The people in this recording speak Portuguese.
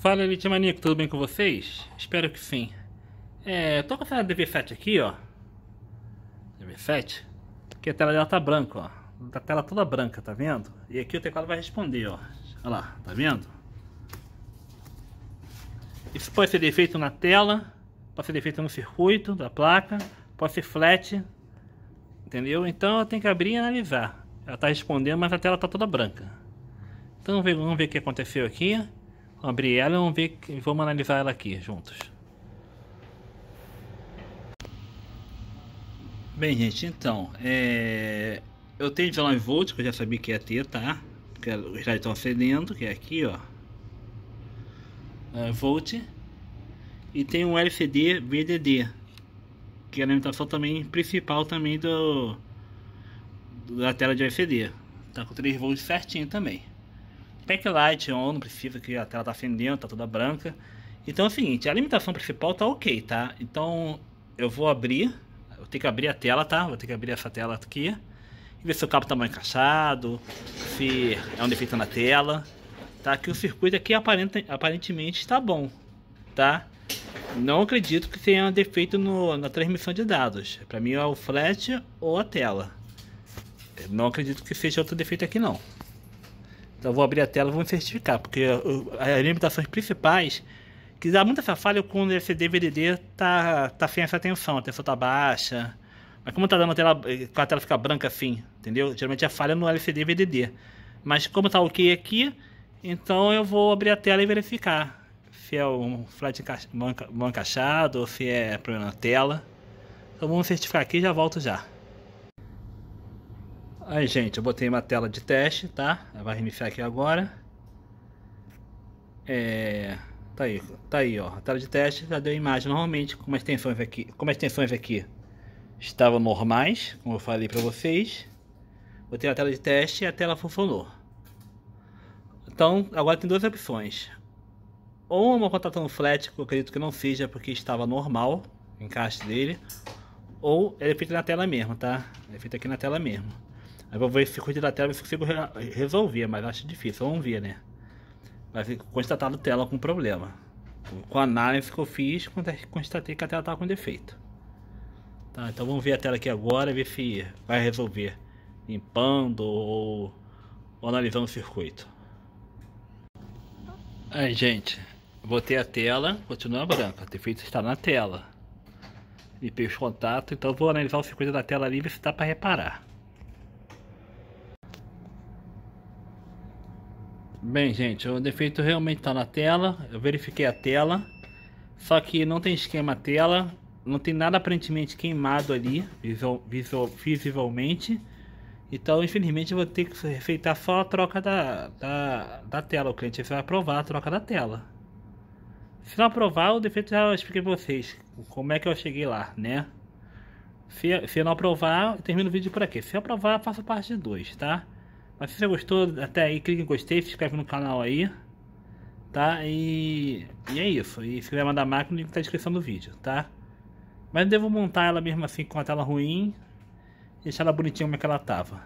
Fala Elite Maníaco, tudo bem com vocês? Espero que sim. É, tô com essa DV7 aqui, ó. DV7. Que a tela dela tá branca, ó. A tela toda branca, tá vendo? E aqui o teclado vai responder, ó. Olha lá, tá vendo? Isso pode ser defeito na tela, pode ser defeito no circuito da placa, pode ser flat, entendeu? Então eu tenho que abrir e analisar. Ela tá respondendo, mas a tela tá toda branca. Então vamos ver, vamos ver o que aconteceu aqui. Vamos abrir ela e vamos ver, vamos analisar ela aqui juntos. Bem, gente, então, é... eu tenho 19 volts, que eu já sabia que ia ter, tá? Porque os rádios estão acendendo, que é aqui, ó. É, volt. E tem um LCD VDD, que é a alimentação também principal também do da tela de LCD. Tá com 3 volts certinho também backlight on, não precisa que a tela tá acendendo, tá toda branca. Então é o seguinte, a limitação principal tá ok, tá? Então eu vou abrir, eu tenho que abrir a tela, tá? Vou ter que abrir essa tela aqui e ver se o cabo tá mal encaixado, se é um defeito na tela, tá? Que o circuito aqui aparenta, aparentemente está bom, tá? Não acredito que tenha um defeito no, na transmissão de dados. Para mim é o flash ou a tela. Não acredito que seja outro defeito aqui não. Então vou abrir a tela e vou certificar, porque as limitações principais, que dá muita falha quando esse DVD tá, tá sem essa tensão, a tensão tá baixa. Mas como tá dando a tela, com a tela fica branca assim, entendeu? Geralmente a falha no LCD VDD. Mas como tá ok aqui, então eu vou abrir a tela e verificar se é um flat mal encaixado ou se é problema na tela. Então vamos certificar aqui e já volto já. Aí, gente, eu botei uma tela de teste, tá? Ela vai reiniciar aqui agora. É... Tá aí, tá aí, ó. A tela de teste já deu imagem normalmente, como as tensões aqui, como as tensões aqui estavam normais, como eu falei para vocês. Botei a tela de teste e a tela funcionou. Então, agora tem duas opções. Ou uma contação flat, que eu acredito que não seja porque estava normal, encaixe dele. Ou ele é feito na tela mesmo, tá? É feito aqui na tela mesmo. Aí vou ver se cuide da tela se consigo resolver, mas acho difícil, vamos ver, né? Mas constatado tela com problema. Com a análise que eu fiz, constatei que a tela estava com defeito. Tá, então vamos ver a tela aqui agora, ver se vai resolver limpando ou, ou analisando o circuito. Aí, gente, botei a tela, continua branca, o defeito está na tela. Limpei os contatos, então vou analisar o circuito da tela ali e ver se dá para reparar. Bem, gente, o defeito realmente está na tela. Eu verifiquei a tela. Só que não tem esquema tela. Não tem nada aparentemente queimado ali, visual, visual, visivelmente. Então, infelizmente, eu vou ter que refeitar só a troca da, da, da tela. O cliente vai aprovar a troca da tela. Se não aprovar, o defeito já expliquei para vocês. Como é que eu cheguei lá, né? Se, se não aprovar, eu termino o vídeo por aqui. Se aprovar, faço parte 2, tá? Mas se você gostou até aí, clique em gostei, se inscreve no canal aí, tá? E, e é isso. E se quiser mandar máquina, o link tá na descrição do vídeo, tá? Mas eu devo montar ela mesmo assim com a tela ruim, deixar ela bonitinha como é que ela tava.